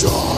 joy.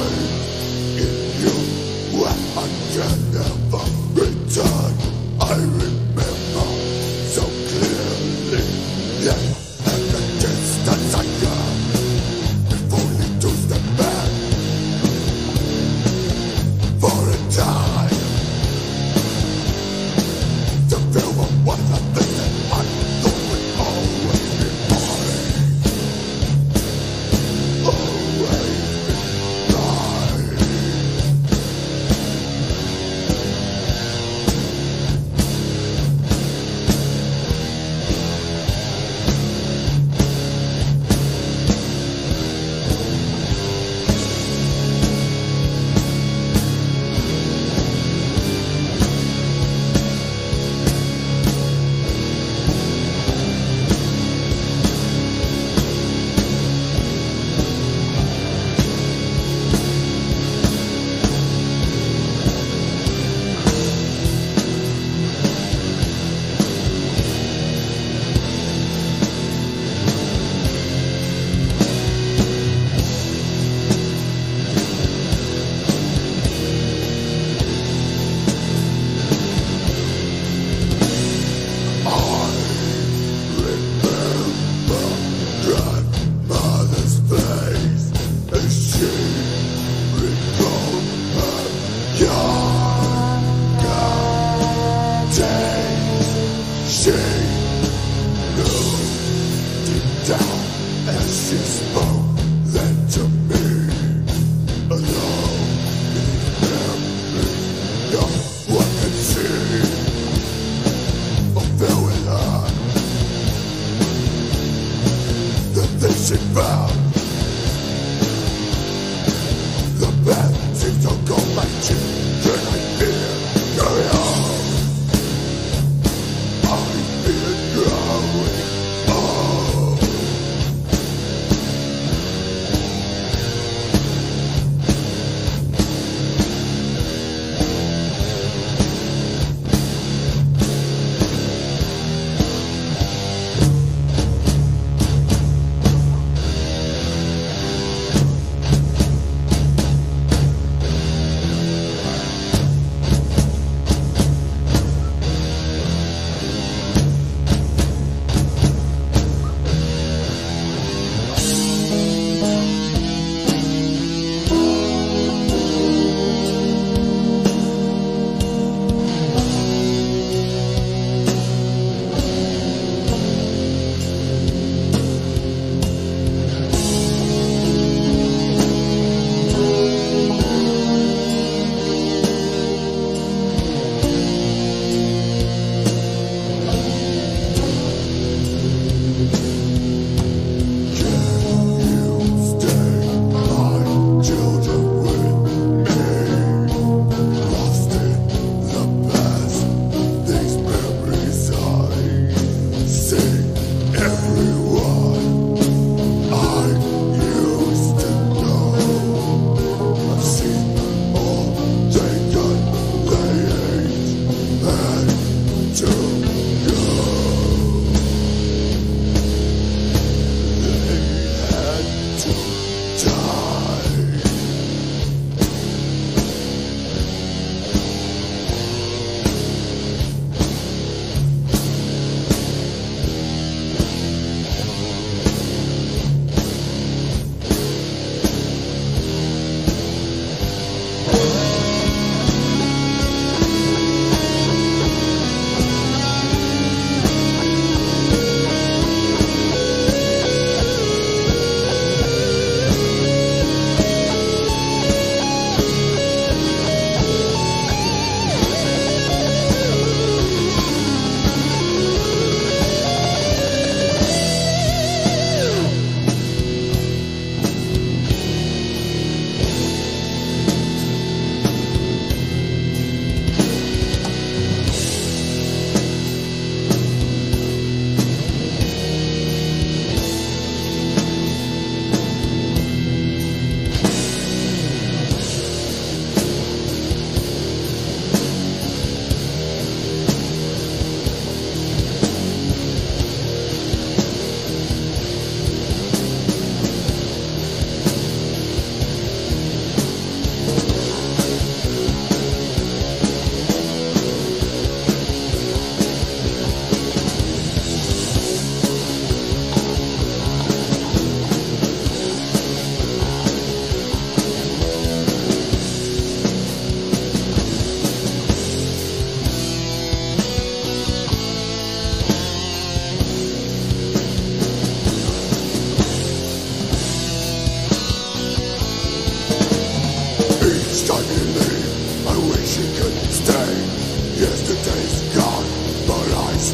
As é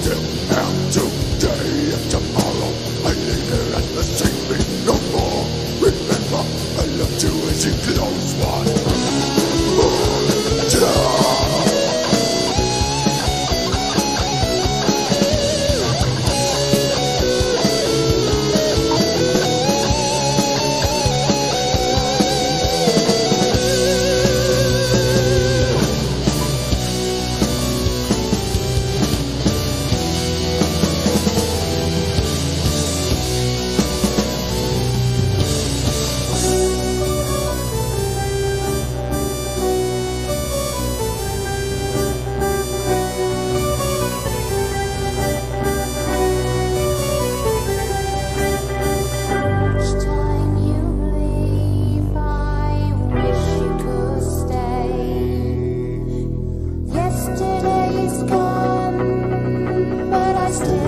Hotel. past.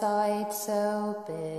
Outside so cold.